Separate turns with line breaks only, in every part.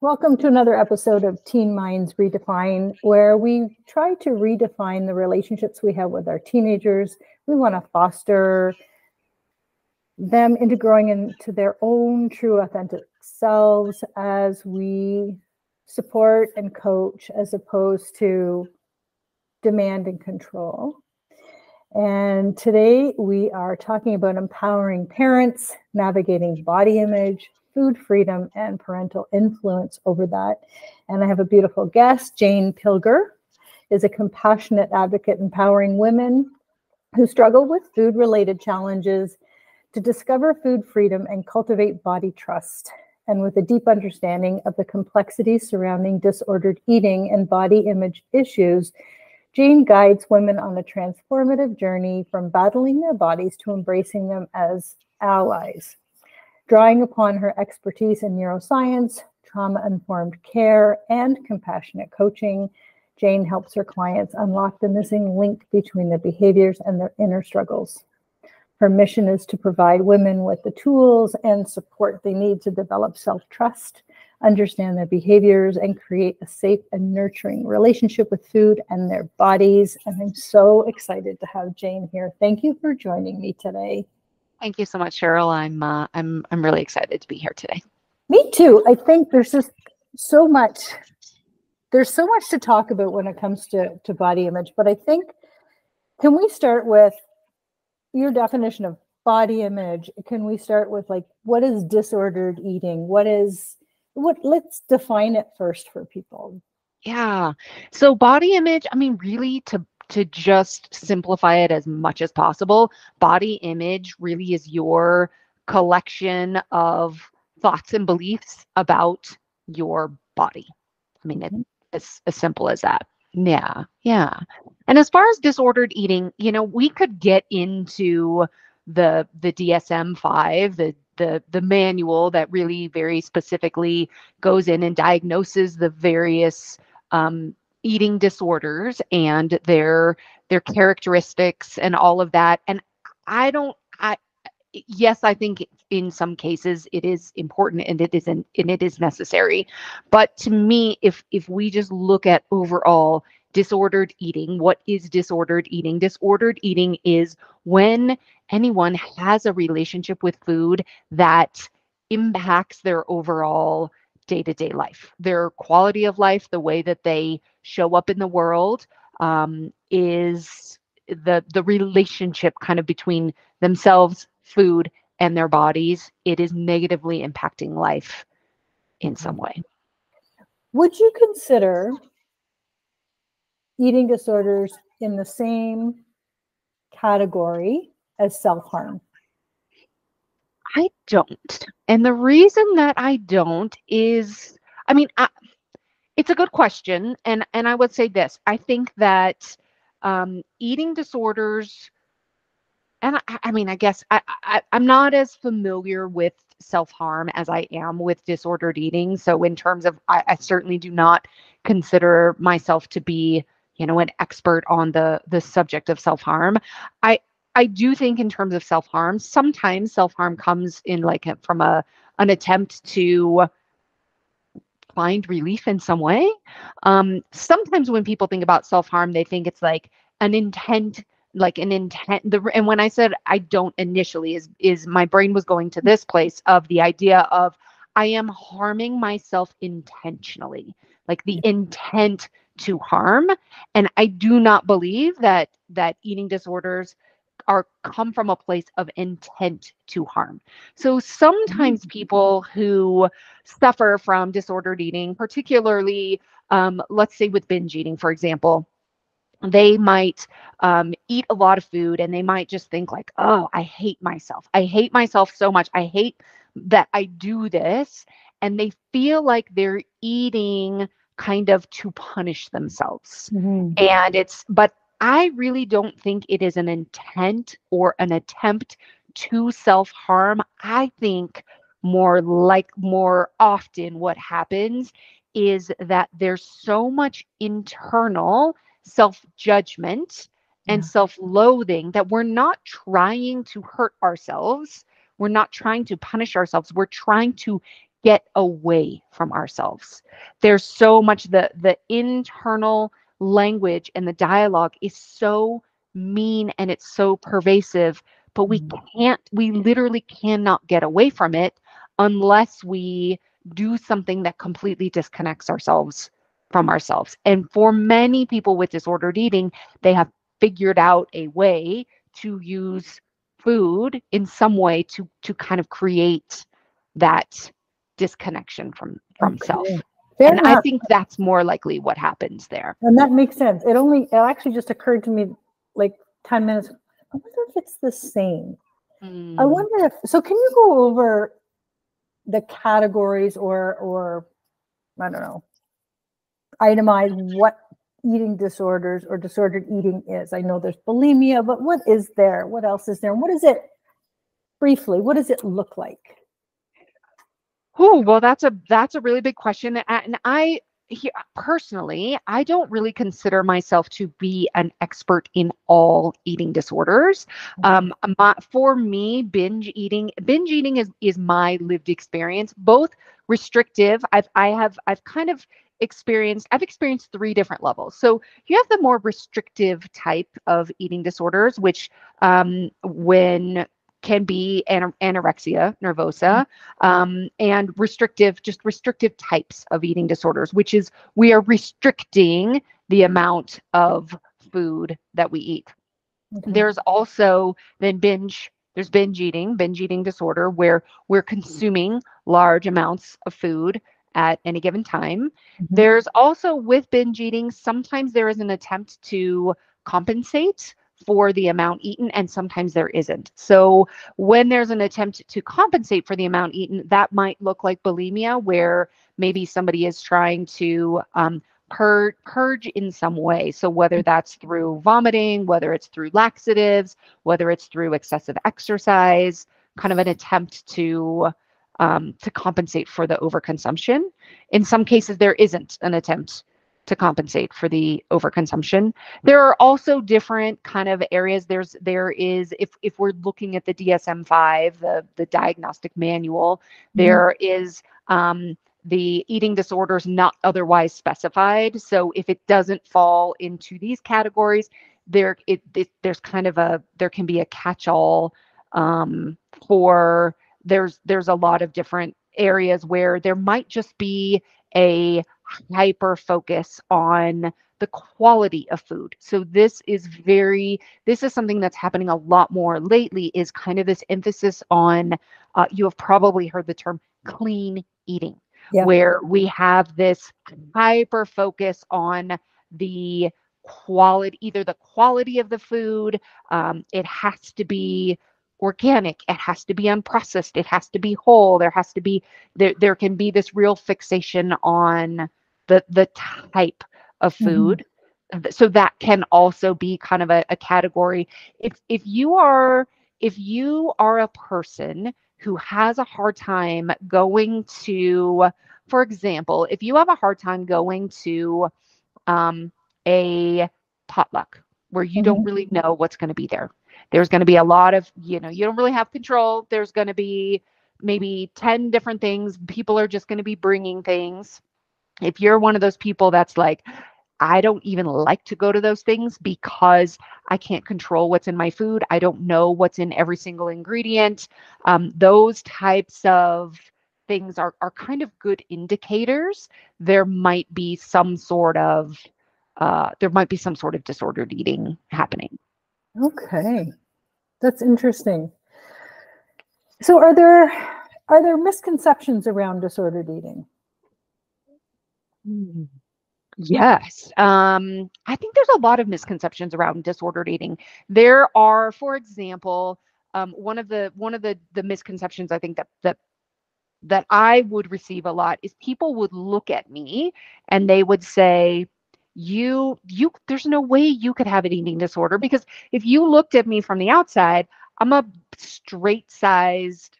Welcome to another episode of Teen Minds Redefine, where we try to redefine the relationships we have with our teenagers. We want to foster them into growing into their own true, authentic selves as we support and coach, as opposed to demand and control. And today we are talking about empowering parents, navigating body image, food freedom and parental influence over that. And I have a beautiful guest, Jane Pilger, is a compassionate advocate empowering women who struggle with food related challenges to discover food freedom and cultivate body trust. And with a deep understanding of the complexities surrounding disordered eating and body image issues, Jane guides women on a transformative journey from battling their bodies to embracing them as allies. Drawing upon her expertise in neuroscience, trauma informed care, and compassionate coaching, Jane helps her clients unlock the missing link between their behaviors and their inner struggles. Her mission is to provide women with the tools and support they need to develop self trust, understand their behaviors, and create a safe and nurturing relationship with food and their bodies. And I'm so excited to have Jane here. Thank you for joining me today.
Thank you so much, Cheryl. I'm uh, I'm I'm really excited to be here today.
Me too. I think there's just so much there's so much to talk about when it comes to to body image, but I think can we start with your definition of body image? Can we start with like what is disordered eating? What is what let's define it first for people.
Yeah. So body image, I mean really to to just simplify it as much as possible, body image really is your collection of thoughts and beliefs about your body. I mean, it's as simple as that. Yeah, yeah. And as far as disordered eating, you know, we could get into the the DSM-5, the the the manual that really very specifically goes in and diagnoses the various um, eating disorders and their their characteristics and all of that. And i don't i yes i think in some cases it is important and it isn't and it is necessary. But to me if if we just look at overall disordered eating what is disordered eating? Disordered eating is when anyone has a relationship with food that impacts their overall day to day life. Their quality of life, the way that they show up in the world, um, is the the relationship kind of between themselves, food, and their bodies. It is negatively impacting life in some way.
Would you consider eating disorders in the same category as self harm?
I don't. And the reason that I don't is, I mean, I, it's a good question, and and I would say this: I think that um, eating disorders, and I, I mean, I guess I, I I'm not as familiar with self harm as I am with disordered eating. So in terms of, I, I certainly do not consider myself to be you know an expert on the the subject of self harm i I do think in terms of self-harm, sometimes self-harm comes in like a, from a an attempt to find relief in some way. Um, sometimes when people think about self-harm, they think it's like an intent like an intent the and when i said i don't initially is is my brain was going to this place of the idea of i am harming myself intentionally like the intent to harm and i do not believe that that eating disorders are come from a place of intent to harm. So sometimes mm. people who suffer from disordered eating, particularly um, let's say with binge eating, for example, they might um, eat a lot of food and they might just think like, oh, I hate myself. I hate myself so much. I hate that I do this. And they feel like they're eating kind of to punish themselves. Mm-hmm. And it's, but I really don't think it is an intent or an attempt to self harm. I think more like more often what happens is that there's so much internal self judgment and yeah. self loathing that we're not trying to hurt ourselves. We're not trying to punish ourselves. We're trying to get away from ourselves. There's so much the the internal language and the dialogue is so mean and it's so pervasive, but we
Mm.
can't we literally cannot get away from it unless we do something that completely disconnects ourselves from ourselves. And for many people with disordered eating, they have figured out a way to use food in some way to to kind of create that disconnection from from self. And I think that's more likely what happens there.
And that makes sense. It only, it actually just occurred to me like 10 minutes. I wonder if it's the same. I
Mm.
wonder if, so can you go over the categories or, or, I don't know, itemize what eating disorders or disordered eating is? I know there's bulimia, but what is there? What else is there? And what is it, briefly, what does it look like?
Oh, well, that's a that's a really big question, and I he, personally, I don't really consider myself to be an expert in all eating disorders. Um, my, for me, binge eating binge eating is is my lived experience, both restrictive. I've I have I've kind of experienced I've experienced three different levels. So you have the more restrictive type of eating disorders, which um, when can be ana- anorexia nervosa um, and restrictive, just restrictive types of eating disorders, which is we are restricting the amount of food that we eat.
Okay.
There's also then binge. There's binge eating, binge eating disorder, where we're consuming large amounts of food at any given time.
Mhm.
There's also with binge eating, sometimes there is an attempt to compensate for the amount eaten, and sometimes there isn't. So, when there's an attempt to compensate for the amount eaten, that might look like bulimia, where maybe somebody is trying to um, pur- purge in some way. So, whether that's through vomiting, whether it's through laxatives, whether it's through excessive exercise, kind of an attempt to um, to compensate for the overconsumption. In some cases, there isn't an attempt to compensate for the overconsumption. There are also different kind of areas. There's there is if if we're looking at the DSM-5, the the diagnostic manual, there is um, the eating disorders not otherwise specified. So if it doesn't fall into these categories, there it, it there's kind of a there can be a catch-all um, for there's there's a lot of different areas where there might just be a hyper focus on the quality of food. So this is very this is something that's happening a lot more lately is kind of this emphasis on uh, you have probably heard the term clean eating
Yeah.
where we have this hyper focus on the quality either the quality of the food um, it has to be organic it has to be unprocessed it has to be whole there has to be there there can be this real fixation on the the type of
Mhm.
food Th- so that can also be kind of a, a category. If if you are if you are a person who has a hard time going to for example if you have a hard time going to um, a potluck where you don't really know what's going to be there there's going to be a lot of you know you don't really have control there's going to be maybe 10 different things people are just going to be bringing things if you're one of those people that's like i don't even like to go to those things because i can't control what's in my food i don't know what's in every single ingredient um, those types of things are, are kind of good indicators there might be some sort of uh, there might be some sort of disordered eating happening
Okay, that's interesting. So, are there are there misconceptions around disordered eating?
Yes. Um, I think there's a lot of misconceptions around disordered eating. There are, for example, um, one of the one of the the misconceptions I think that that that I would receive a lot is people would look at me and they would say, "You you there's no way you could have an eating disorder because if you looked at me from the outside, I'm a straight sized,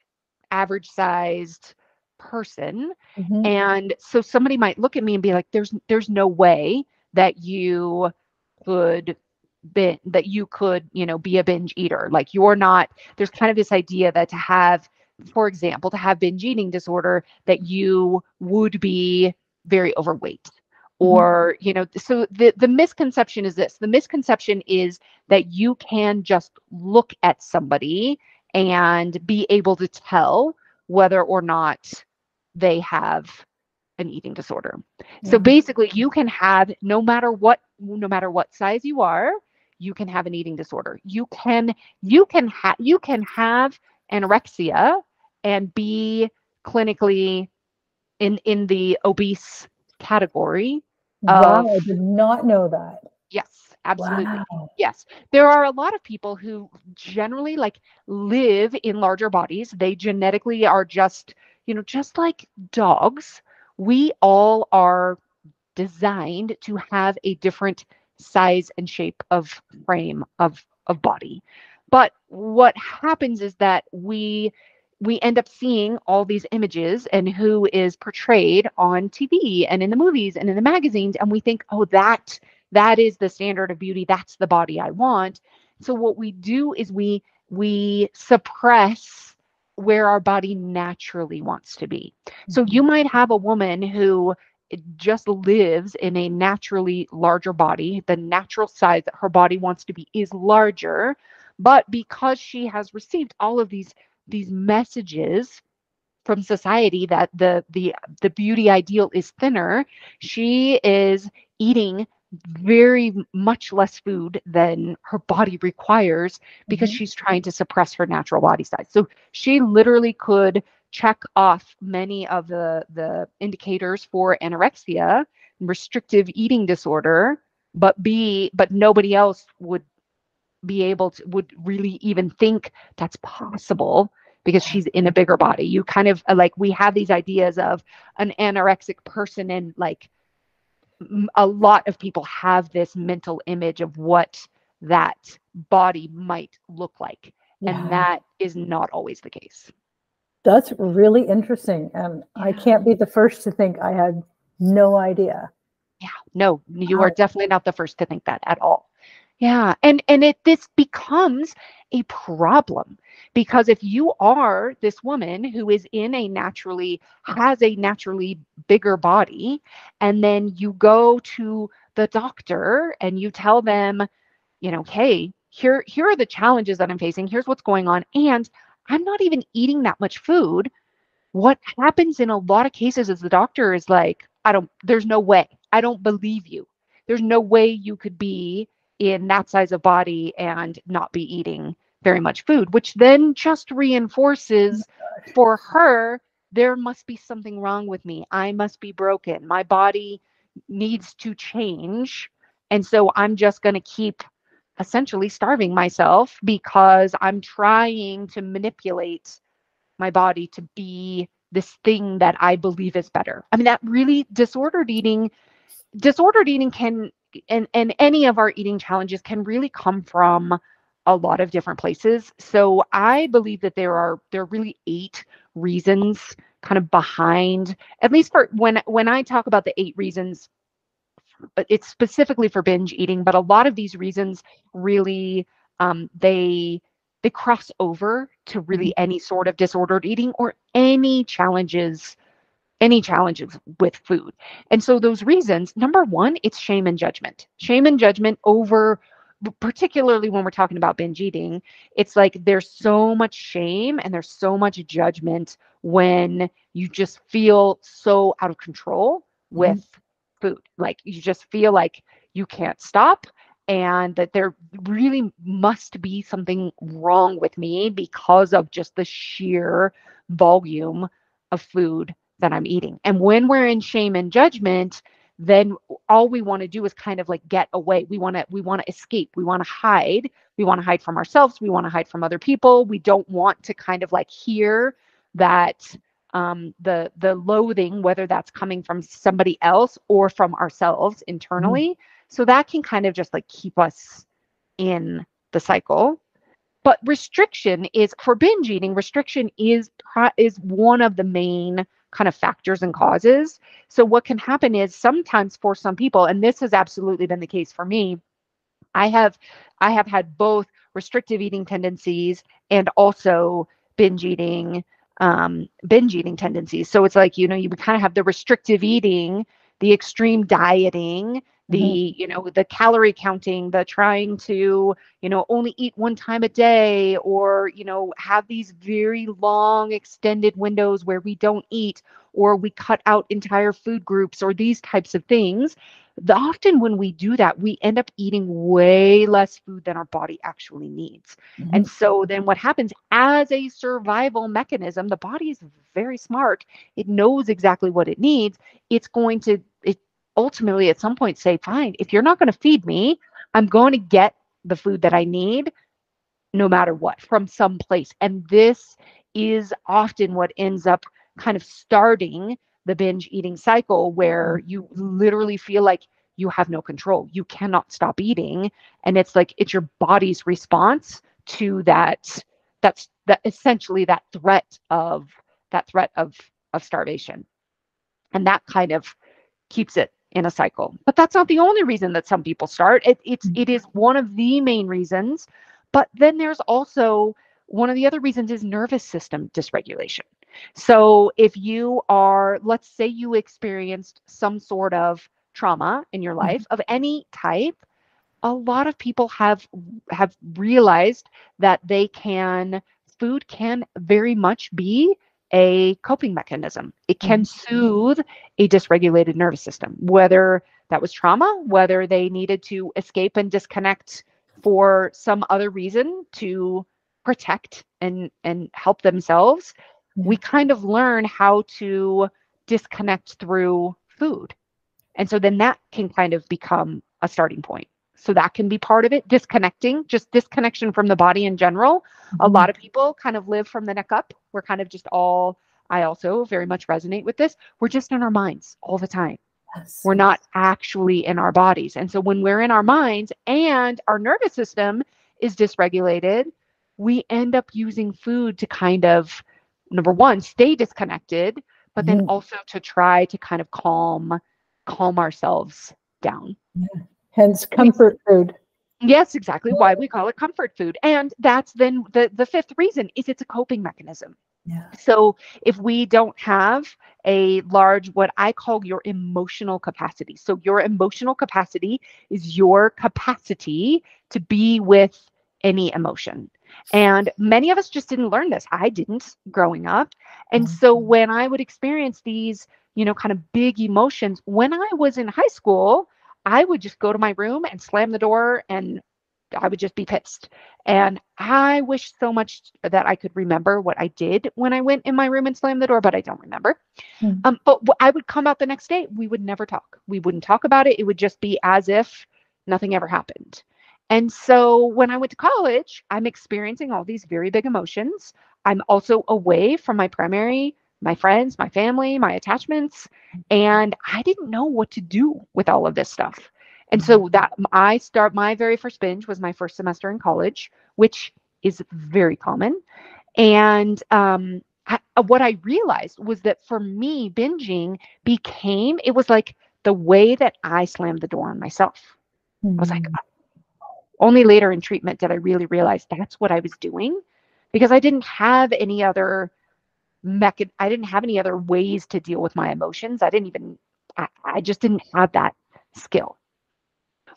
average sized person
Mhm.
and so somebody might look at me and be like there's there's no way that you could be that you could you know be a binge eater like you're not there's kind of this idea that to have for example, to have binge eating disorder, that you would be very overweight.
Mm-hmm.
Or, you know, so the, the misconception is this the misconception is that you can just look at somebody and be able to tell whether or not they have an eating disorder. So basically you can have no matter what no matter what size you are, you can have an eating disorder. You can you can have you can have anorexia and be clinically in in the obese category.
Wow,
of-
I did not know that.
Absolutely.
Wow.
Yes. There are a lot of people who generally like live in larger bodies. They genetically are just, you know, just like dogs. We all are designed to have a different size and shape of frame of of body. But what happens is that we we end up seeing all these images and who is portrayed on TV and in the movies and in the magazines and we think, "Oh, that that is the standard of beauty that's the body i want. So what we do is we we suppress where our body naturally wants to be. So mm-hmm. you might have a woman who just lives in a naturally larger body. The natural size that her body wants to be is larger. But because she has received all of these these messages from society that the the the beauty ideal is thinner she is eating very much less food than her body requires because
Mhm.
she's trying to suppress her natural body size. So she literally could check off many of the the indicators for anorexia, restrictive eating disorder, but be but nobody else would be able to would really even think that's possible because she's in a bigger body. You kind of uh, like we have these ideas of an anorexic person and like a lot of people have this mental image of what that body might look like
Yeah.
and that is not always the case
That's really interesting. And I can't be the first to think I had no idea.
yeah no you are definitely not the first to think that at all yeah and and it this becomes a problem because if you are this woman who is in a naturally has a naturally bigger body and then you go to the doctor and you tell them you know hey here here are the challenges that i'm facing. Here's what's going on and i'm not even eating that much food. What happens in a lot of cases is the doctor is like i don't there's no way. I don't believe you. There's no way you could be in that size of body and not be eating very much food which then just reinforces for her there must be something wrong with me. I must be broken. My body needs to change. And so i'm just going to keep essentially starving myself because i'm trying to manipulate my body to be this thing that I believe is better. I mean, that really disordered eating, disordered eating can, and, and any of our eating challenges can really come from a lot of different places. So I believe that there are, there are really eight reasons kind of behind, at least for when, when I talk about the eight reasons, but it's specifically for binge eating, but a lot of these reasons really, um, they, they cross over to really any sort of disordered eating or any challenges any challenges with food. And so those reasons number one it's shame and judgment. Shame and judgment over particularly when we're talking about binge eating it's like there's so much shame and there's so much judgment when you just feel so out of control mm-hmm. with food. Like you just feel like you can't stop and that there really must be something wrong with me because of just the sheer volume of food that I'm eating. And when we're in shame and judgment, then all we want to do is kind of like get away. We want to we want to escape. We want to hide. We want to hide from ourselves. We want to hide from other people. We don't want to kind of like hear that um the the loathing whether that's coming from somebody else or from ourselves internally so that can kind of just like keep us in the cycle. But restriction is for binge eating, restriction is is one of the main kind of factors and causes. So what can happen is sometimes for some people and this has absolutely been the case for me, I have I have had both restrictive eating tendencies and also binge eating um, binge eating tendencies. So it's like, you know, you kind of have the restrictive eating, the extreme dieting, the mm-hmm. you know the calorie counting the trying to you know only eat one time a day or you know have these very long extended windows where we don't eat or we cut out entire food groups or these types of things the, often when we do that we end up eating way less food than our body actually needs mm-hmm. and so then what happens as a survival mechanism the body is very smart it knows exactly what it needs it's going to it ultimately at some point say, fine, if you're not going to feed me, I'm going to get the food that I need no matter what from some place. And this is often what ends up kind of starting the binge eating cycle where you literally feel like you have no control. You cannot stop eating. And it's like it's your body's response to that that's that essentially that threat of that threat of of starvation. And that kind of keeps it in a cycle. But that's not the only reason that some people start. It, it's mm-hmm. it is one of the main reasons. But then there's also one of the other reasons is nervous system dysregulation. So if you are, let's say you experienced some sort of trauma in your life mm-hmm. of any type, a lot of people have have realized that they can food can very much be a coping mechanism. It can mm-hmm. soothe a dysregulated nervous system, whether that was trauma, whether they needed to escape and disconnect for some other reason to protect and and help themselves. We kind of learn how to disconnect through food. And so then that can kind of become a starting point. So that can be part of it. Disconnecting, just disconnection from the body in general. Mm-hmm. A lot of people kind of live from the neck up. We're kind of just all, I also very much resonate with this. We're just in our minds all the time. Yes. We're not actually in our bodies. And so when we're in our minds and our nervous system is dysregulated, we end up using food to kind of, number one, stay disconnected, but then mm-hmm. also to try to kind of calm calm ourselves down.
Yeah hence comfort food.
Yes, exactly why we call it comfort food. And that's then the, the fifth reason is it's a coping mechanism. Yeah. So if we don't have a large, what I call your emotional capacity. So your emotional capacity is your capacity to be with any emotion. And many of us just didn't learn this. I didn't growing up. And mm-hmm. so when I would experience these, you know, kind of big emotions, when I was in high school, I would just go to my room and slam the door and I would just be pissed. And I wish so much that I could remember what I did when I went in my room and slammed the door, but I don't remember. Mm. Um, but I would come out the next day. We would never talk. We wouldn't talk about it. It would just be as if nothing ever happened. And so when I went to college, I'm experiencing all these very big emotions. I'm also away from my primary my friends, my family, my attachments. And I didn't know what to do with all of this stuff. And so mm-hmm. that I start my very first binge was my first semester in college, which is very common. And um, I, uh, what I realized was that for me, binging became, it was like the way that I slammed the door on myself. Mm-hmm. I was like, mm. only later in treatment did I really realize that's what I was doing because I didn't have any other mechan- I didn't have any other ways to deal with my emotions. I didn't even I, I just didn't have that skill.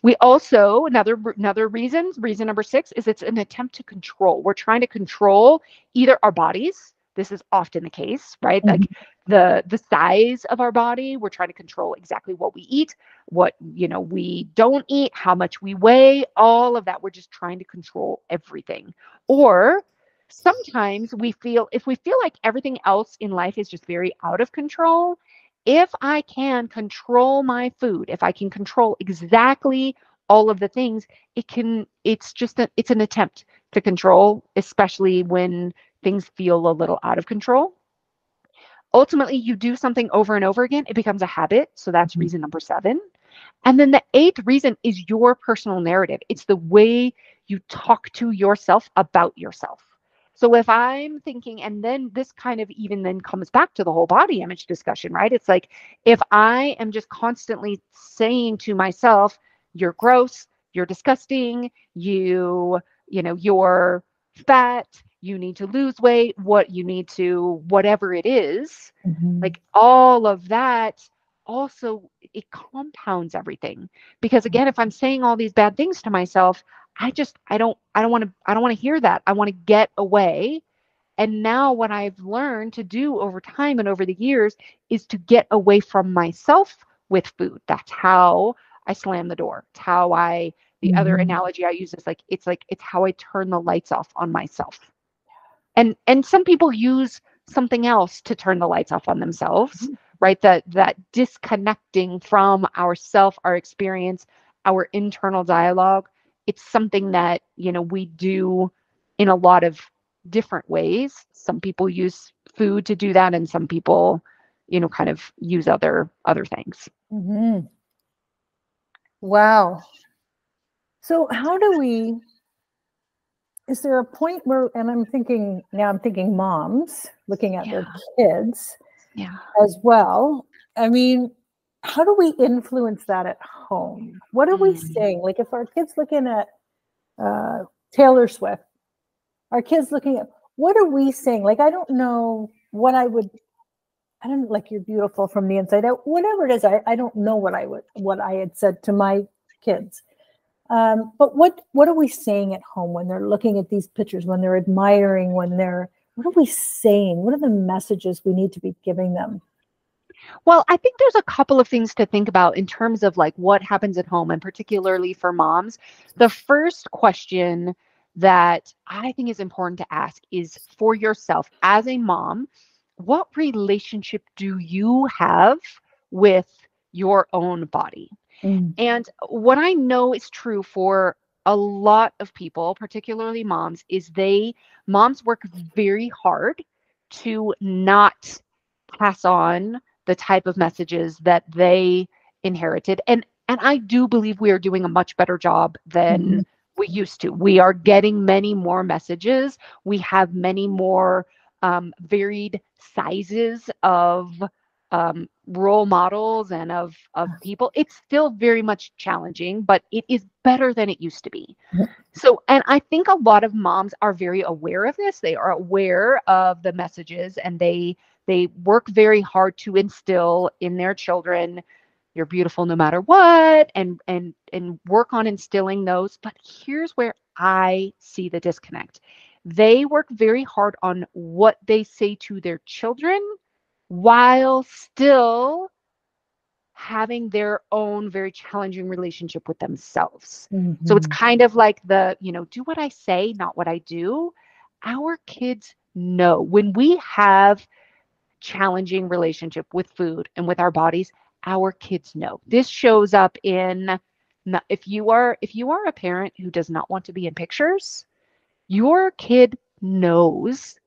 We also another another reason, reason number 6 is it's an attempt to control. We're trying to control either our bodies, this is often the case, right? Mm-hmm. Like the the size of our body, we're trying to control exactly what we eat, what, you know, we don't eat, how much we weigh, all of that. We're just trying to control everything. Or sometimes we feel if we feel like everything else in life is just very out of control if i can control my food if i can control exactly all of the things it can it's just a, it's an attempt to control especially when things feel a little out of control. Ultimately you do something over and over again it becomes a habit so that's mm-hmm. reason number 7 and then the eighth reason is your personal narrative. It's the way you talk to yourself about yourself so if I'm thinking, and then this kind of even then comes back to the whole body image discussion, right? It's like if I am just constantly saying to myself, you're gross, you're disgusting, you, you know, you're fat, you need to lose weight, what you need to, whatever it is,
Mhm.
like all of that also it compounds everything because again if i'm saying all these bad things to myself i just i don't i don't want to i don't want to hear that. I want to get away. And now what i've learned to do over time and over the years is to get away from myself with food. That's how i slam the door. It's how i the other
Mhm.
analogy i use is like it's like it's how i turn the lights off on myself. And and some people use something else to turn the lights off on themselves right? That that disconnecting from ourself our experience our internal dialogue it's something that you know we do in a lot of different ways some people use food to do that and some people you know kind of use other other things
Mhm. Wow. So how do we is there a point where and I'm thinking now I'm thinking moms looking at their kids
yeah
as well. I mean, how do we influence that at home? What are we
Mm.
saying? Like if our kids looking at uh, Taylor Swift, our kids looking at what are we saying? Like I don't know what I would. I don't like you're beautiful from the inside out. Whatever it is, I, I don't know what I would what I had said to my kids. Um, but what what are we saying at home when they're looking at these pictures, when they're admiring, when they're what are we saying? What are the messages we need to be giving them?
Well, I think there's a couple of things to think about in terms of like what happens at home and particularly for moms. The first question that I think is important to ask is for yourself as a mom, what relationship do you have with your own body? Mm. And what I know is true for a lot of people, particularly moms, is they moms work very hard to not pass on the type of messages that they inherited. And and I do believe we are doing a much better job than
Mhm.
we used to. We are getting many more messages. We have many more um, varied sizes of um, role models and of of people. It's still very much challenging, but it is better than it used to be. So, and I think a lot of moms are very aware of this. They are aware of the messages, and they they work very hard to instill in their children you're beautiful no matter what and and and work on instilling those but here's where i see the disconnect they work very hard on what they say to their children while still having their own very challenging relationship with themselves so it's
Mhm.
kind of like the, you know, do what I say, not what I do. Our kids know when we have challenging relationship with food and with our bodies, our kids know. This shows up in if you are if you are a parent who does not want to be in pictures, your kid knows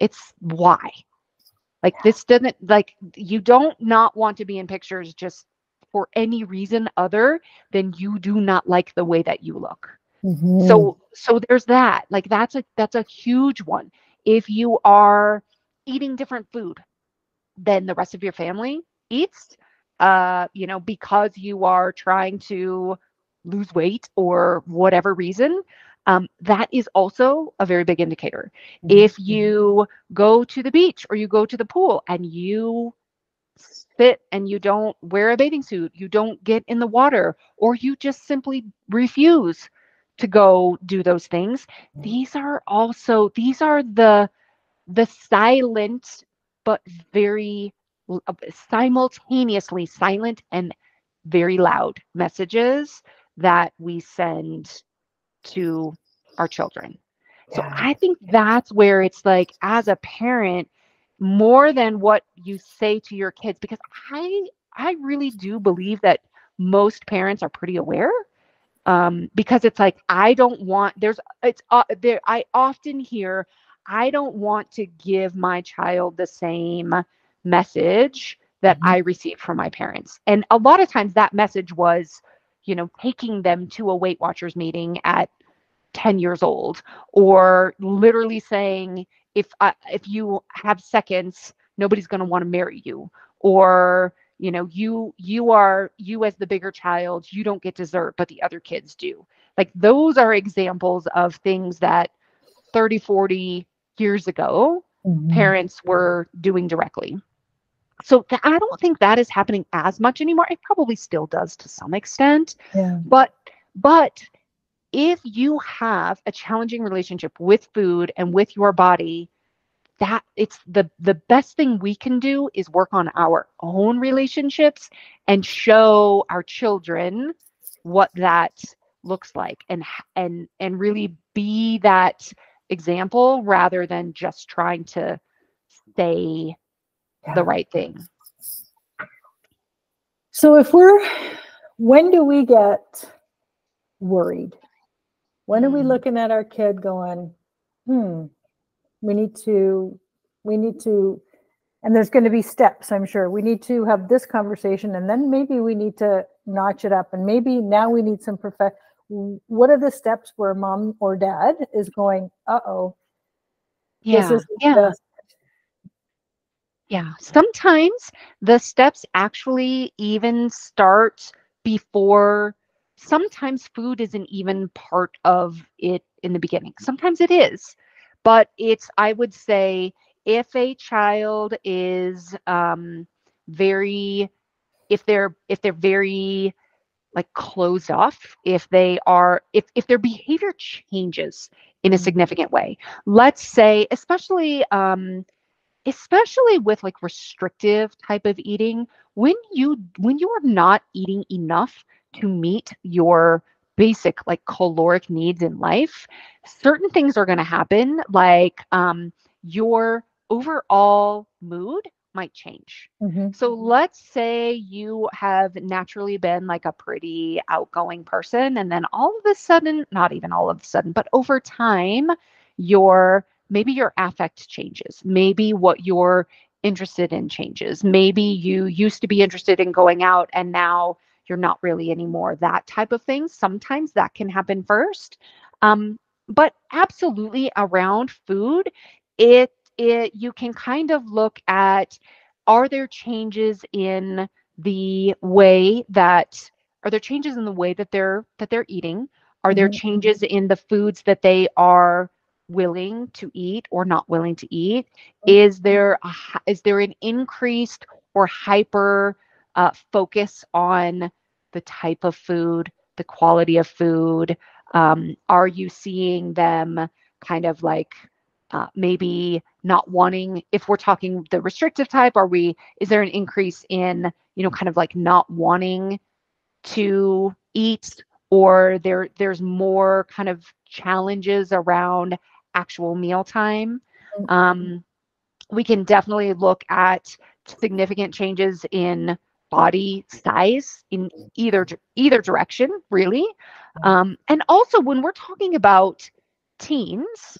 it's why. Like this doesn't like you don't not want to be in pictures just for any reason other than you do not like the way that you look.
Mhm.
So so there's that. Like that's a that's a huge one. If you are eating different food than the rest of your family eats, uh, you know, because you are trying to lose weight or whatever reason, um, that is also a very big indicator. If
Mhm.
you go to the beach or you go to the pool and you sit and you don't wear a bathing suit, you don't get in the water, or you just simply refuse to go do those things, these are also these are the the silent but very uh, simultaneously silent and very loud messages that we send to our children. So. I think that's where it's like, as a parent, more than what you say to your kids, because I I really do believe that most parents are pretty aware. Um, because it's like I don't want there's it's uh, there I often hear I don't want to give my child the same message that
Mhm.
I received from my parents. And a lot of times that message was, you know, taking them to a Weight Watchers meeting at 10 years old or literally saying if I, if you have seconds nobody's going to want to marry you or you know you you are you as the bigger child you don't get dessert but the other kids do like those are examples of things that 30, 40 years ago,
Mhm.
parents were doing directly. So th- I don't think that is happening as much anymore. It probably still does to some extent,
Yeah.
but but if you have a challenging relationship with food and with your body, that it's the the best thing we can do is work on our own relationships and show our children what that looks like and and and really be that example rather than just trying to say
Yeah.
the right thing.
So if we're, when do we get worried? When are we
Mm.
looking at our kid going, hmm, we need to, we need to, and there's going to be steps, I'm sure. We need to have this conversation and then maybe we need to notch it up and maybe now we need some perfect. What are the steps where mom or dad is going, uh-oh, this
Yeah.
is
Yeah.
just,
Yeah, sometimes the steps actually even start before, sometimes food isn't even part of it in the beginning. Sometimes it is, but it's, I would say, if a child is um, very, if they're, if they're very like closed off, if they are, if, if their behavior changes in a
Mhm.
significant way, let's say, especially, um, especially with like restrictive type of eating when you when you are not eating enough to meet your basic like caloric needs in life certain things are going to happen like um your overall mood might change
Mhm.
so let's say you have naturally been like a pretty outgoing person, and then all of a sudden, not even all of a sudden, but over time, your maybe your affect changes. Maybe what you're interested in changes. Maybe you used to be interested in going out and now you're not really anymore. That type of thing. Sometimes that can happen first. Um, but absolutely around food, it it you can kind of look at are there changes in the way that are there changes in the way that they're that they're eating are there
Mhm.
changes in the foods that they are willing to eat or not willing to eat is there a, is there an increased or hyper uh, focus on the type of food the quality of food um, are you seeing them kind of like uh, maybe not wanting if we're talking the restrictive type are we is there an increase in you know kind of like not wanting to eat or there there's more kind of challenges around actual mealtime
Mhm.
um, we can definitely look at significant changes in body size in either either direction really. Um, and also when we're talking about teens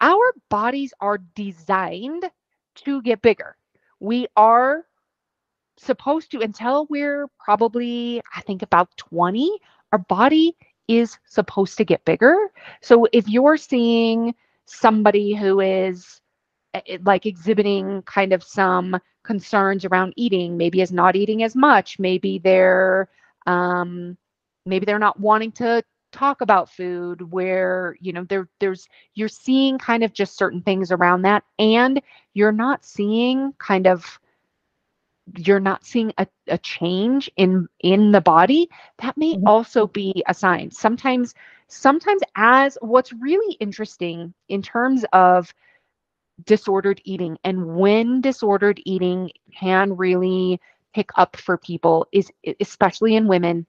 our bodies are designed to get bigger. We are supposed to until we're probably i think about 20 our body is supposed to get bigger. So if you're seeing somebody who is uh, like exhibiting kind of some concerns around eating maybe is not eating as much maybe they're um maybe they're not wanting to talk about food where you know there there's you're seeing kind of just certain things around that and you're not seeing kind of you're not seeing a, a change in in the body that may
Mhm.
also be a sign sometimes sometimes as what's really interesting in terms of disordered eating and when disordered eating can really pick up for people is especially in women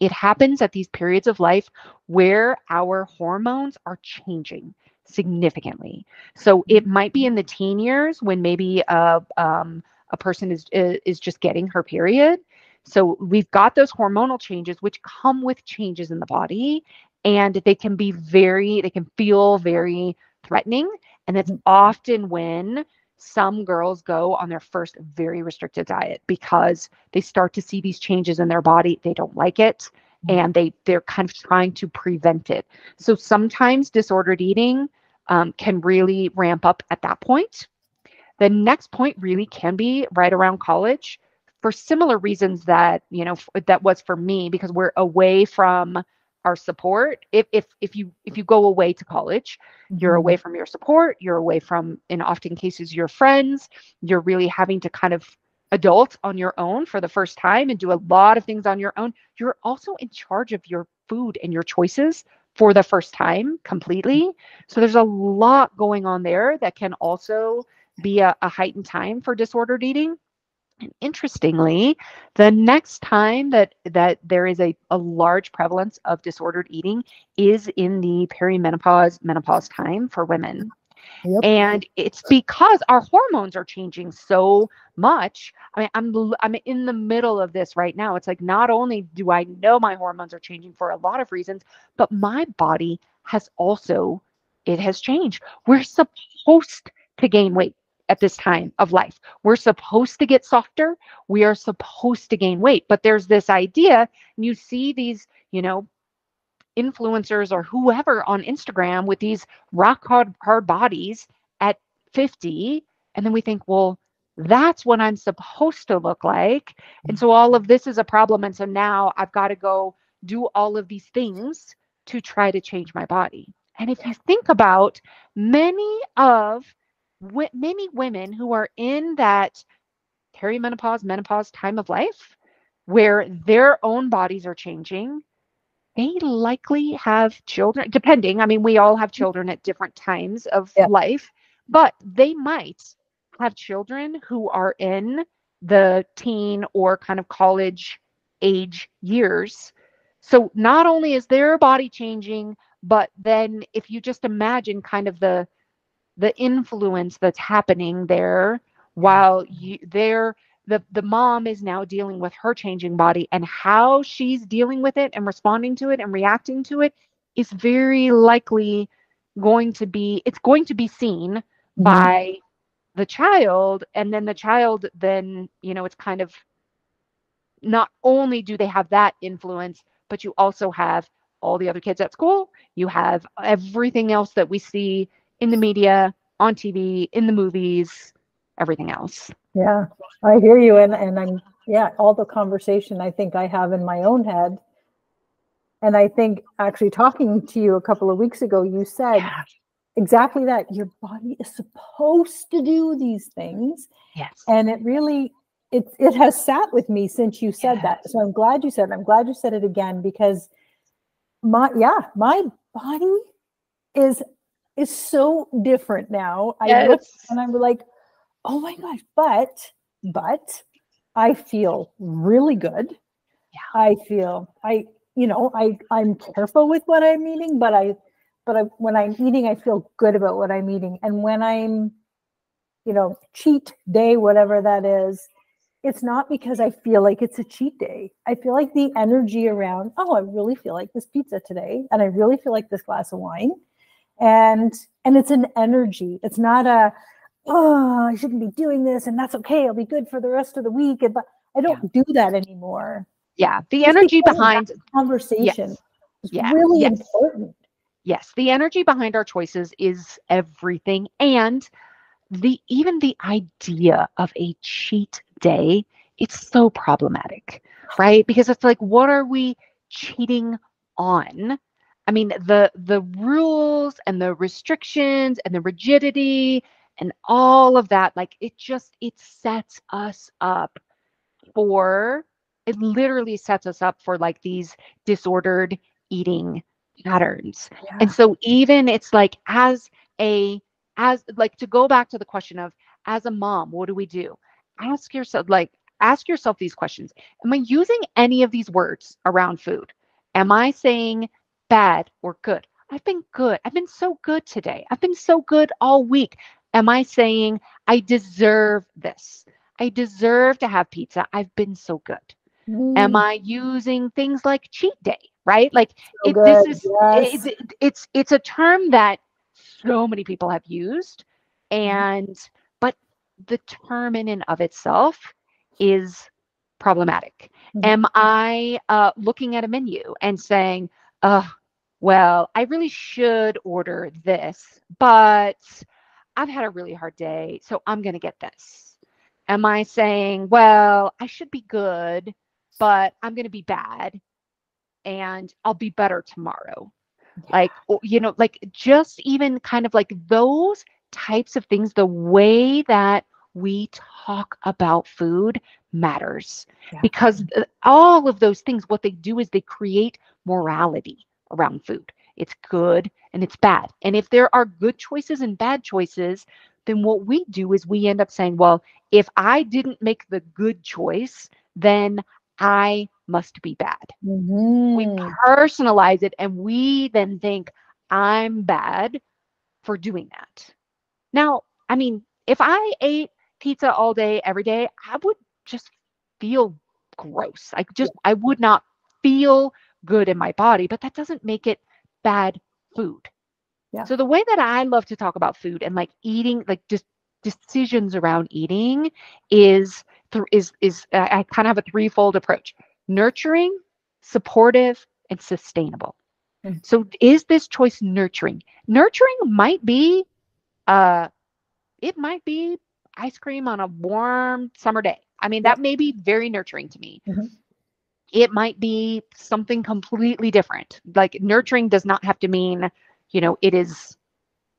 it happens at these periods of life where our hormones are changing significantly. So it mm-hmm. might be in the teen years when maybe a, um, a person is uh, is just getting her period. So we've got those hormonal changes which come with changes in the body and they can be very they can feel very threatening and it's
Mhm.
often when some girls go on their first very restricted diet because they start to see these changes in their body. They don't like it
Mhm.
and they they're kind of trying to prevent it. So sometimes disordered eating um, can really ramp up at that point. The next point really can be right around college for similar reasons that you know that was for me because we're away from our support if if if you if you go away to college you're
Mhm.
away from your support you're away from in often cases your friends you're really having to kind of adult on your own for the first time and do a lot of things on your own you're also in charge of your food and your choices for the first time completely. So there's a lot going on there that can also be a, a heightened time for disordered eating and interestingly, the next time that that there is a, a large prevalence of disordered eating is in the perimenopause menopause time for women.
Yep.
And it's because our hormones are changing so much. I mean, I'm I'm in the middle of this right now. It's like not only do I know my hormones are changing for a lot of reasons, but my body has also it has changed. We're supposed to gain weight at this time of life. We're supposed to get softer. We are supposed to gain weight. But there's this idea, and you see these, you know, influencers or whoever on Instagram with these rock hard, hard bodies at 50. And then we think, well, that's what I'm supposed to look like. And mm. so all of this is a problem. And so now I've got to go do all of these things to try to change my body. And if you think about many of wi- many women who are in that perimenopause, menopause time of life where their own bodies are changing, they likely have children, depending. I mean, we all have mm. children at different times of
Yeah.
life, but they might have children who are in the teen or kind of college age years. So not only is their body changing, but then if you just imagine kind of the the influence that's happening there while you they're the the mom is now dealing with her changing body and how she's dealing with it and responding to it and reacting to it is very likely going to be it's going to be seen
Mhm.
by the child and then the child then you know it's kind of not only do they have that influence but you also have all the other kids at school you have everything else that we see in the media on tv in the movies everything else
Yeah, I hear you. And, and I'm, yeah, all the conversation I think I have in my own head. And I think actually talking to you a couple of weeks ago, you said
yeah.
exactly that. Your body is supposed to do these things.
yes
And it really, it, it has sat with me since you said that. So I'm glad you said it. I'm glad you said it again because my, yeah, my body is, is so different now. I look and I'm like, oh my gosh, but but I feel really good.
Yeah.
I feel I you know I I'm careful with what I'm eating, but I but I, when I'm eating, I feel good about what I'm eating, and when I'm you know cheat day, whatever that is. It's not because I feel like it's a cheat day. I feel like the energy around, oh, I really feel like this pizza today, and I really feel like this glass of wine. And and it's an energy. It's not a oh, I shouldn't be doing this, and that's okay. I'll be good for the rest of the week. And but I don't do that anymore.
yeah the
Just
energy
because of that
behind
Conversation is
Yeah.
really
Yes.
important.
yes the energy behind our choices is everything and the even the idea of a cheat day it's so problematic right because it's like what are we cheating on i mean the the rules and the restrictions and the rigidity and all of that like it just it sets us up for it literally sets us up for like these disordered eating patterns. And so even it's like as a as like to go back to the question of as a mom what do we do? Ask yourself like ask yourself these questions. Am i using any of these words around food? Am i saying bad or good. I've been good. I've been so good today. I've been so good all week. Am i saying i deserve this? I deserve to have pizza. I've been so good. Am
Mm,
i using things like cheat day right? Like
so
it, this is
yes.
it's, it- it's it's a term that so many people have used and but the term in and of itself is problematic.
Mhm.
am i uh, looking at a menu and saying uh well i really should order this but i've had a really hard day so i'm going to get this am i saying well i should be good but i'm going to be bad and I'll be better tomorrow. Like, you know, like just even kind of like those types of things, the way that we talk about food matters yeah. because all of those things, what they do is they create morality around food. It's good and it's bad. And if there are good choices and bad choices, then what we do is we end up saying, well, if I didn't make the good choice, then I must be bad. Mm-hmm. We personalize it and we then think, I'm bad for doing that. Now, I mean, if I ate pizza all day, every day, I would just feel gross. I just, I would not feel good in my body, but that doesn't make it bad food. Yeah. So the way that I love to talk about food and like eating, like just decisions around eating is is is I kind of have a threefold approach: nurturing, supportive, and sustainable. Mm-hmm. So is this choice nurturing? Nurturing might be uh it might be ice cream on a warm summer day. I mean, that may be very nurturing to me. Mm-hmm. It might be something completely different. Like nurturing does not have to mean, you know, it is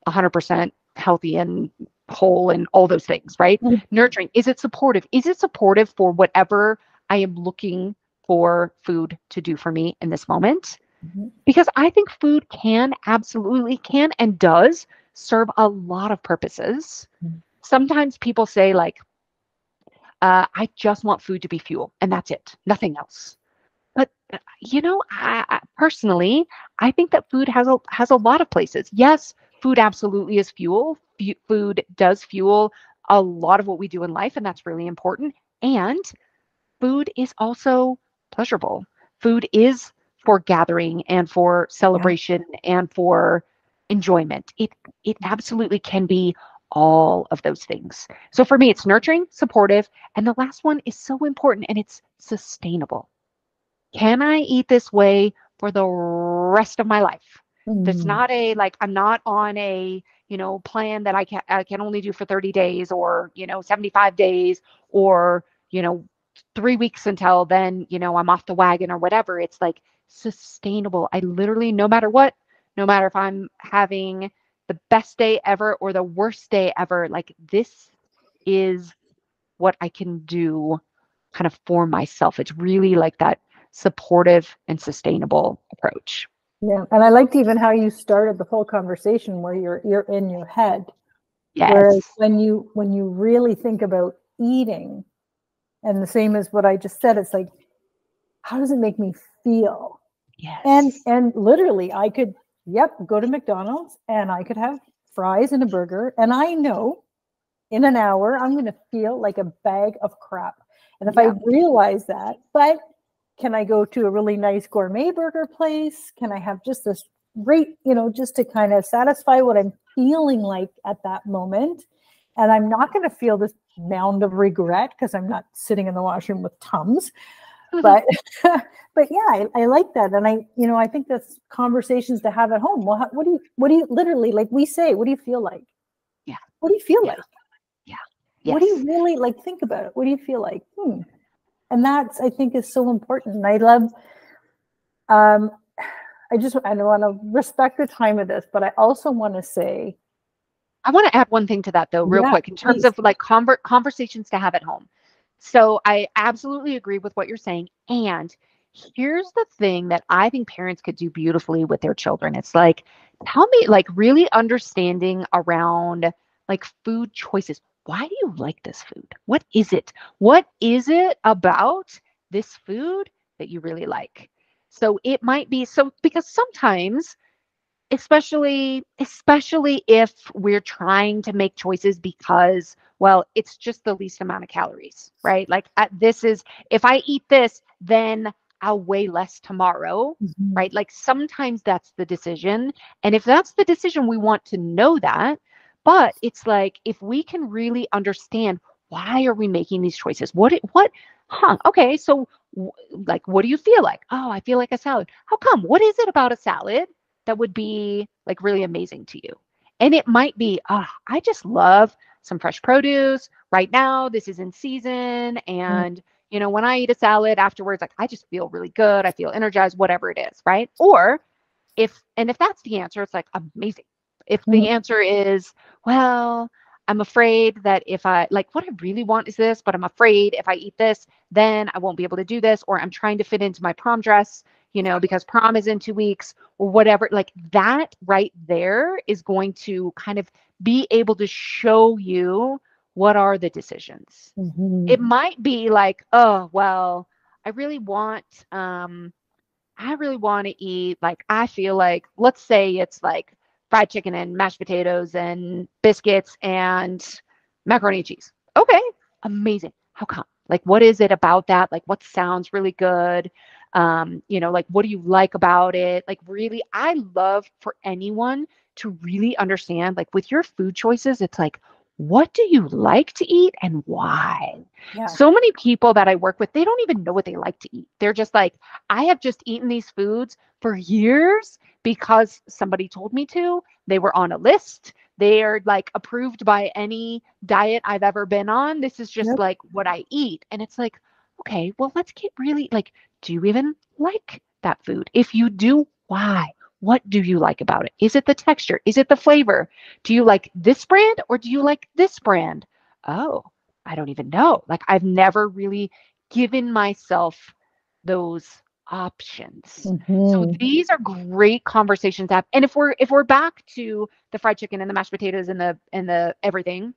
100% healthy and whole and all those things, right? Mm-hmm. Nurturing. Is it supportive? Is it supportive for whatever I am looking for food to do for me in this moment? Mm-hmm. Because I think food can absolutely can and does serve a lot of purposes. Mm-hmm sometimes people say like uh, i just want food to be fuel and that's it nothing else. But uh, you know I, I, personally i think that food has a has a lot of places. Yes food absolutely is fuel. F- food does fuel a lot of what we do in life and that's really important. And food is also pleasurable. Food is for gathering and for celebration yeah. and for enjoyment. It it absolutely can be all of those things. So for me, it's nurturing, supportive, and the last one is so important and it's sustainable. Can I eat this way for the rest of my life? Mm. It's not a like I'm not on a you know plan that I can I can only do for 30 days or you know 75 days or you know three weeks until then you know I'm off the wagon or whatever. It's like sustainable. I literally no matter what, no matter if I'm having the best day ever or the worst day ever. Like this is what I can do kind of for myself. It's really like that supportive and sustainable approach.
Yeah. And I liked even how you started the whole conversation where you're you're in your head. Yes. Whereas when you when you really think about eating, and the same as what I just said, it's like, how does it make me feel?
Yes.
And and literally I could yep, go to McDonald's and I could have fries and a burger. And I know in an hour, I'm going to feel like a bag of crap. And if yeah. I realize that, but can I go to a really nice gourmet burger place? Can I have just this great, you know, just to kind of satisfy what I'm feeling like at that moment? And I'm not going to feel this mound of regret because I'm not sitting in the washroom with Tums. but but yeah I, I, like that and i you know i think that's conversations to have at home well how, what do you what do you literally like we say what do you feel like
yeah
what do you feel
yeah.
like
yeah
yes. what do you really like think about it what do you feel like hmm. and that's i think is so important and i love um i just i want to respect the time of this but i also want to say
i want to add one thing to that though real yeah, quick in terms please. of like conver- conversations to have at home so I absolutely agree with what you're saying. And here's the thing that I think parents could do beautifully with their children. It's like, tell me, like, really understanding around like food choices. Why do you like this food? What is it? What is it about this food that you really like? So it might be so because sometimes especially especially if we're trying to make choices because well it's just the least amount of calories right? Like uh, this is if i eat this then i'll weigh less tomorrow mm-hmm. right? Like sometimes that's the decision and if that's the decision we want to know that but it's like if we can really understand why are we making these choices? What it what huh okay so like what do you feel like? Oh i feel like a salad. How come? What is it about a salad that would be like really amazing to you. And it might be, ah, oh, I just love some fresh produce right now. This is in season, mm. and mm. you know, when I eat a salad afterwards, like I just feel really good. I feel energized, whatever it is, right? Or if, and if that's the answer, it's like amazing. If the
Mhm.
answer is, well, I'm afraid that if I like what I really want is this, but I'm afraid if I eat this, then I won't be able to do this, or I'm trying to fit into my prom dress, you know, because prom is in two weeks or whatever. Like that right there is going to kind of be able to show you what are the decisions.
Mhm.
It might be like, oh, well, I really want, um, I really want to eat, like, I feel like, let's say it's like fried chicken and mashed potatoes and biscuits and macaroni and cheese. Okay, amazing. How come? Like, what is it about that? Like, what sounds really good? Um, you know, like, what do you like about it? Like, really, I love for anyone to really understand, like, with your food choices, it's like, what do you like to eat and why?
yeah.
So many people that I work with, they don't even know what they like to eat. They're just like, I have just eaten these foods for years because somebody told me to. They were on a list. They're like approved by any diet I've ever been on. This is just
Yep.
like what I eat. And it's like, okay, well, let's get really like, do you even like that food? If you do, why? What do you like about it? Is it the texture? Is it the flavor? Do you like this brand or do you like this brand? Oh, I don't even know. Like I've never really given myself those options. So
Mhm.
these are great conversations to have. And if we're if we're back to the fried chicken and the mashed potatoes and the and the everything,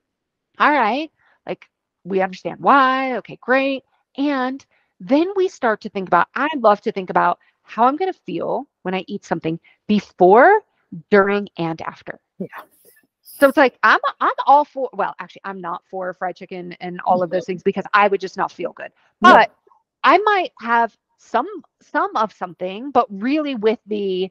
all right, like we understand why. Okay, great. And then we start to think about, I love to think about how I'm going to feel when I eat something before, during, and after.
Yeah.
So it's like I'm I'm all for well, actually I'm not for fried chicken and all of those mm-hmm. things because I would just not feel good.
Yeah.
But I might have some some of something, but really with the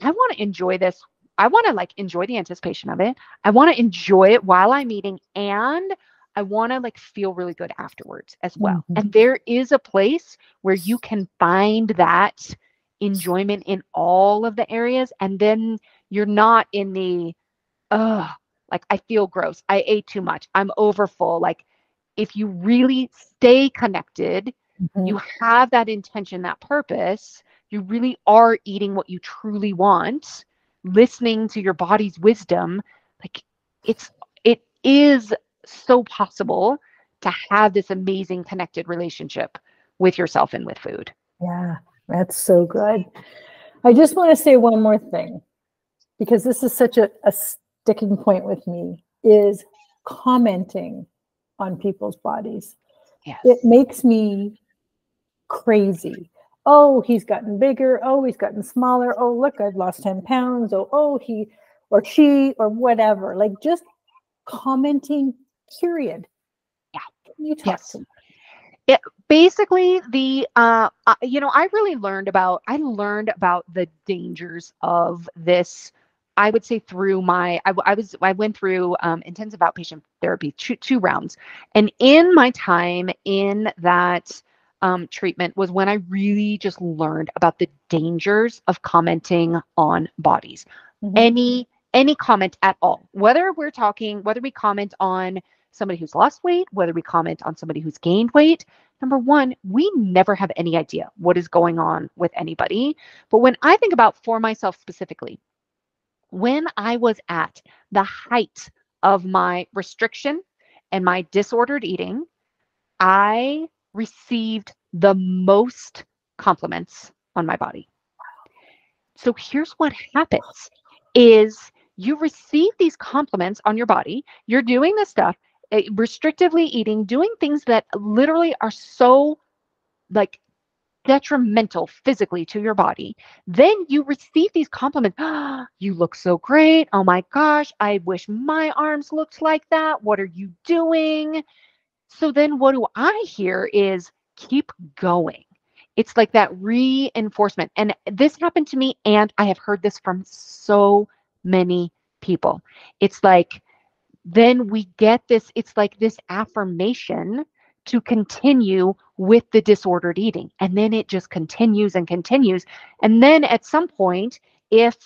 I want to enjoy this. I want to like enjoy the anticipation of it. I want to enjoy it while I'm eating and I want to like feel really good afterwards as well.
Mhm.
And there is a place where you can find that enjoyment in all of the areas and then you're not in the uh like I feel gross. I ate too much. I'm overfull. Like if you really stay connected,
Mhm.
you have that intention, that purpose, you really are eating what you truly want, listening to your body's wisdom, like it's it is so possible to have this amazing connected relationship with yourself and with food.
Yeah, that's so good. I just want to say one more thing because this is such a, a sticking point with me is commenting on people's bodies.
Yes.
It makes me crazy. Oh, he's gotten bigger. Oh, he's gotten smaller. Oh, look, I've lost 10 pounds. Oh, oh, he or she or whatever. Like just commenting, period.
Yeah.
Can you talk
Yes.
to me?
basically the uh, uh you know i really learned about i learned about the dangers of this i would say through my I was i went through um, intensive outpatient therapy two, two rounds and in my time in that um, treatment was when i really just learned about the dangers of commenting on bodies
Mhm.
any any comment at all whether we're talking whether we comment on somebody who's lost weight whether we comment on somebody who's gained weight. Number one we never have any idea what is going on with anybody. But when i think about for myself specifically when i was at the height of my restriction and my disordered eating i received the most compliments on my body. So here's what happens is you receive these compliments on your body. You're doing this stuff restrictively eating doing things that literally are so like detrimental physically to your body then you receive these compliments "Ah, you look so great. Oh my gosh. I wish my arms looked like that. What are you doing? So then what do i hear is keep going. It's like that reinforcement and this happened to me and i have heard this from so many people. It's like then we get this it's like this affirmation to continue with the disordered eating. And then it just continues and continues. And then at some point if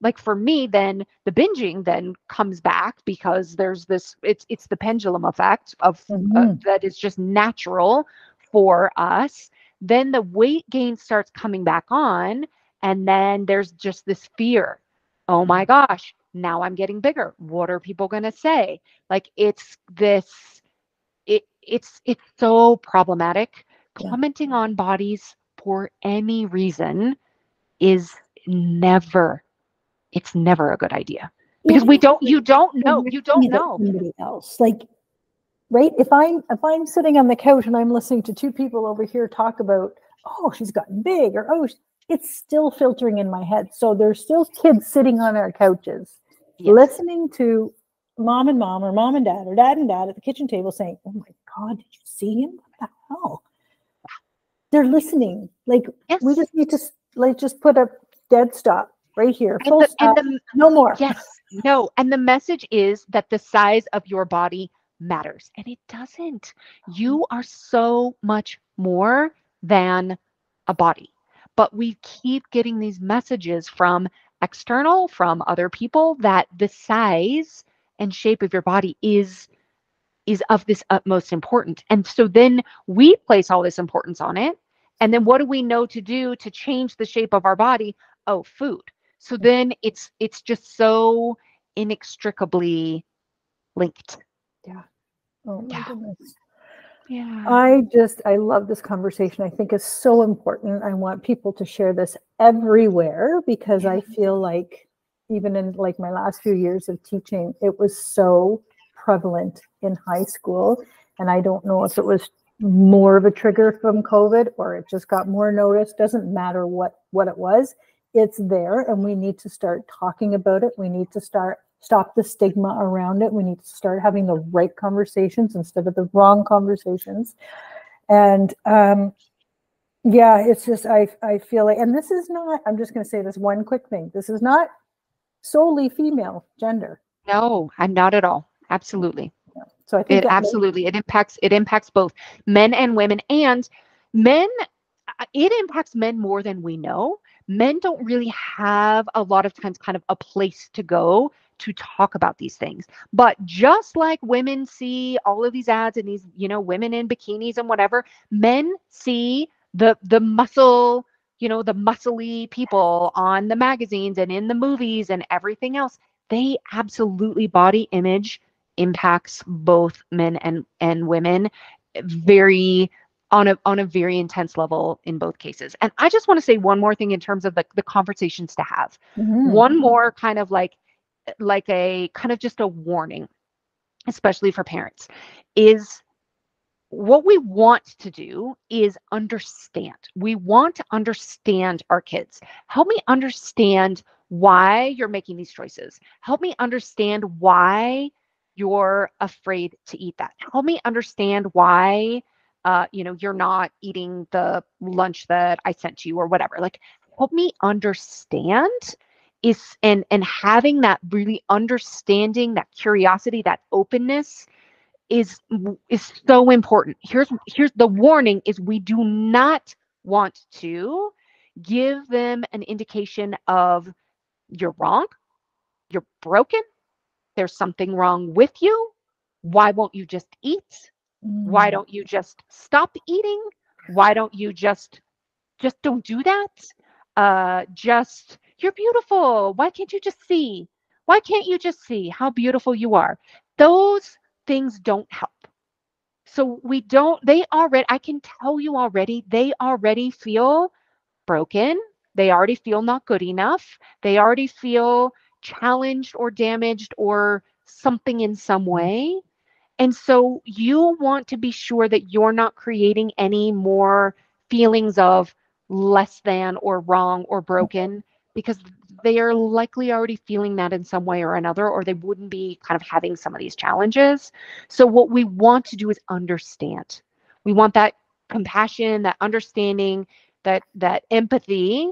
like for me then the binging then comes back because there's this it's it's the pendulum effect of uh,
Mhm.
that is just natural for us, then the weight gain starts coming back on. And then there's just this fear. Oh my gosh, now I'm getting bigger. What are people going to say? Like it's this, it, it's, it's so problematic.
Yeah.
Commenting on bodies for any reason is never, it's never a good idea because we don't, you don't know, you don't know.
Somebody else, like, right? If I'm if I'm sitting on the couch and I'm listening to two people over here talk about, oh, she's gotten big, or oh, it's still filtering in my head. So there's still kids sitting on our couches,
Yes.
listening to mom and mom, or mom and dad, or dad and dad at the kitchen table saying, "Oh my God, did you see him? What the hell?" They're listening. Like
Yes.
we just need to like just put a dead stop right here. Full
the,
stop.
and the,
no more.
Yes. No. And the message is that the size of your body matters. And it doesn't. You mm-hmm. are so much more than a body. But we keep getting these messages from external, from other people, that the size and shape of your body is is of this utmost importance. And so then we place all this importance on it. And then what do we know to do to change the shape of our body? Oh, food. So then it's it's just so inextricably linked. Yeah.
Oh my
Yeah.
goodness.
Yeah.
I just, I love this conversation. I think is so important. I want people to share this everywhere because I feel like even in like my last few years of teaching, it was so prevalent in high school. And I don't know if it was more of a trigger from COVID or it just got more notice. Doesn't matter what what it was. It's there and we need to start talking about it. We need to start stop the stigma around it. We need to start having the right conversations instead of the wrong conversations. And um, yeah, it's just I I feel like, and this is not. I'm just going to say this one quick thing. This is not solely female gender.
no, I'm not at all. Absolutely.
So I think
It absolutely it impacts it impacts both men and women and men uh, it impacts men more than we know. Men don't really have a lot of times kind of a place to go to talk about these things. But just like women see all of these ads and these, you know, women in bikinis and whatever, men see the the muscle, you know, the muscly people on the magazines and in the movies and everything else. They absolutely body image impacts both men and and women very on a on a very intense level in both cases. And I just want to say one more thing in terms of the, the conversations to have.
Mhm.
One more kind of like like a kind of just a warning, especially for parents, is what we want to do is understand. We want to understand our kids. Help me understand why you're making these choices. Help me understand why you're afraid to eat that. Help me understand why uh, you know you're not eating the lunch that I sent you or whatever. Like help me understand is and and having that really understanding, that curiosity, that openness is is so important. Here's here's the warning is we do not want to give them an indication of you're wrong, you're broken, there's something wrong with you. Why won't you just eat? Why
Mm.
don't you just stop eating? Why don't you just just don't do that? Uh just you're beautiful. Why can't you just see? Why can't you just see how beautiful you are? Those things don't help. So we don't they already I can tell you already they already feel broken. They already feel not good enough. They already feel challenged or damaged or something in some way. And so you want to be sure that you're not creating any more feelings of less than or wrong or mm-hmm. broken because they are likely already feeling that in some way or another, or they wouldn't be kind of having some of these challenges. So, what we want to do is understand. We want that compassion, that understanding, that that empathy,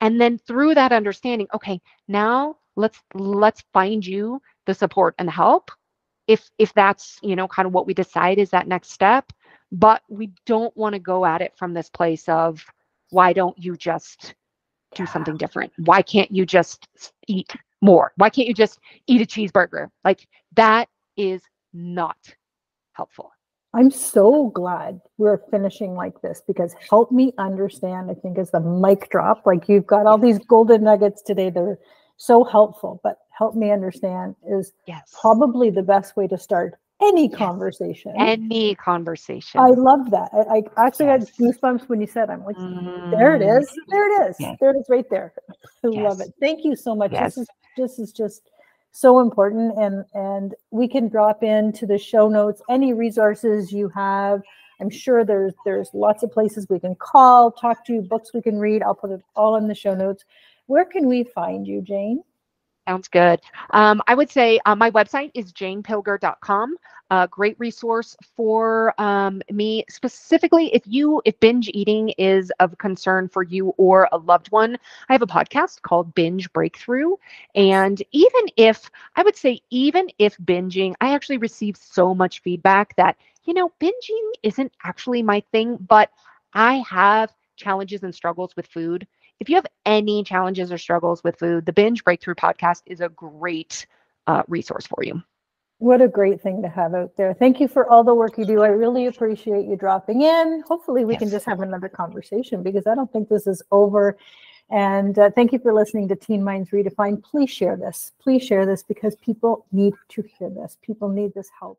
and then through that understanding, okay, now let's let's find you the support and the help if if that's you know kind of what we decide is that next step but we don't want to go at it from this place of why don't you just do something different why can't you just eat more why can't you just eat a cheeseburger like that is not helpful
I'm so glad we're finishing like this because help me understand, I think, is the mic drop. Like you've got all these golden nuggets today. They're so helpful, but help me understand is
Yes.
probably the best way to start any
Yes.
conversation.
Any conversation.
I love that. I, I actually
Yes.
had goosebumps when you said, I'm like, there it
Mm.
There it is.
Yes.
There it is right there. I love it. Thank you so much.
Yes.
This is this is just so important and and we can drop into the show notes any resources you have. I'm sure there's there's lots of places we can call, talk to, books we can read. I'll put it all in the show notes. Where can we find you, Jane?
Sounds good. Um, I would say uh, my website is janepilger.com. A great resource for um, me specifically if you if binge eating is of concern for you or a loved one. I have a podcast called Binge Breakthrough, and even if I would say even if binging, I actually receive so much feedback that you know binging isn't actually my thing, but I have challenges and struggles with food if you have any challenges or struggles with food, the Binge Breakthrough podcast is a great uh, resource for you.
What a great thing to have out there. Thank you for all the work you do. I really appreciate you dropping in. Hopefully, we can just have another conversation because I don't think this is over. And uh, thank you for listening to Teen Minds Redefined. Please share this. Please share this because people need to hear this. People need this help.